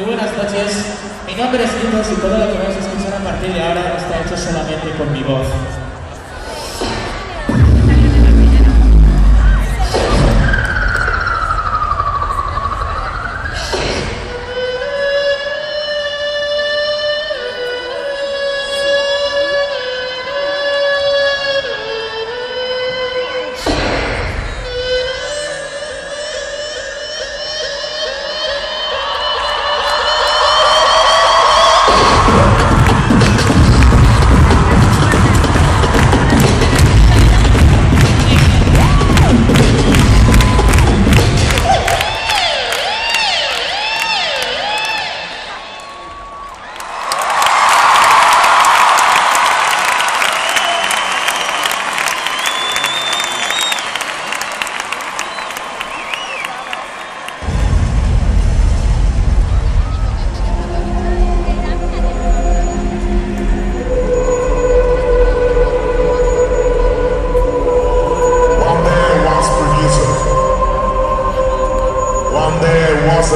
noches. Mi nombre es Lindos y todo lo que vais a escuchar a partir de ahora está hecho solamente con mi voz.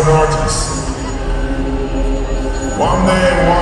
an artist. One day, one